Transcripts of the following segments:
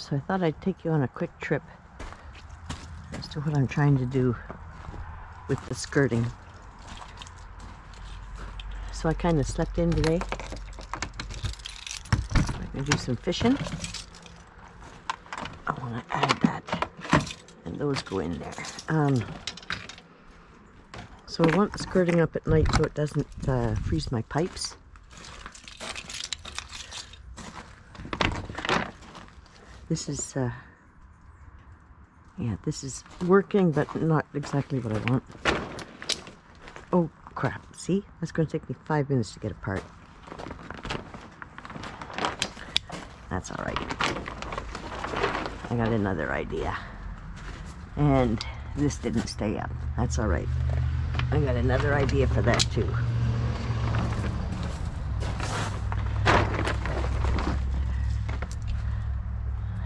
So I thought I'd take you on a quick trip as to what I'm trying to do with the skirting. So I kind of slept in today. I'm going to do some fishing. I want to add that. And those go in there. Um, so I want the skirting up at night so it doesn't uh, freeze my pipes. This is, uh, yeah, this is working, but not exactly what I want. Oh, crap. See? That's going to take me five minutes to get apart. That's all right. I got another idea. And this didn't stay up. That's all right. I got another idea for that too.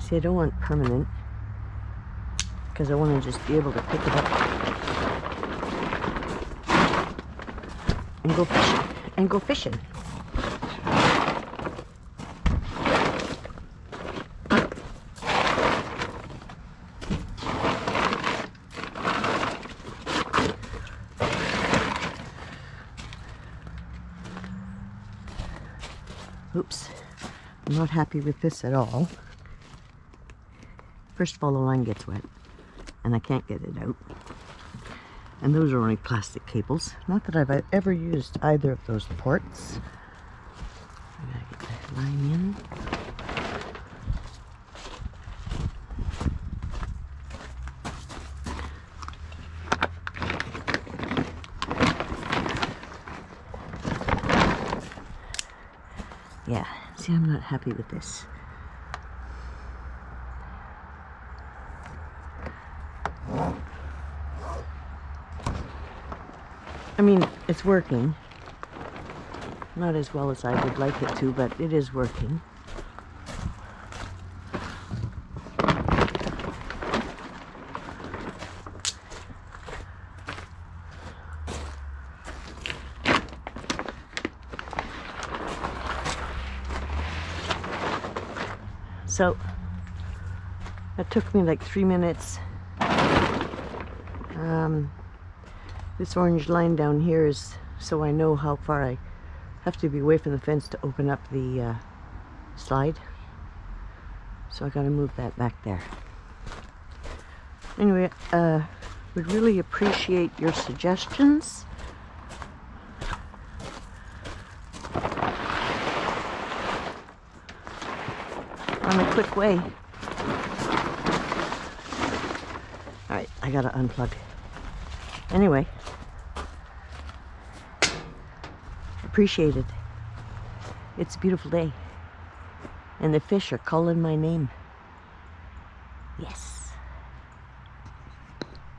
See, I don't want permanent because I want to just be able to pick it up and go fishing and go fishing. Oops, I'm not happy with this at all. First of all, the line gets wet and I can't get it out. And those are only plastic cables. Not that I've ever used either of those ports. I gotta get that line in. Yeah, see, I'm not happy with this. I mean, it's working. Not as well as I would like it to, but it is working. So, that took me like three minutes. Um, this orange line down here is so I know how far I have to be away from the fence to open up the uh, slide. So I gotta move that back there. Anyway, uh, would really appreciate your suggestions. On a quick way. Alright, I gotta unplug. Anyway, appreciate it. It's a beautiful day. And the fish are calling my name. Yes.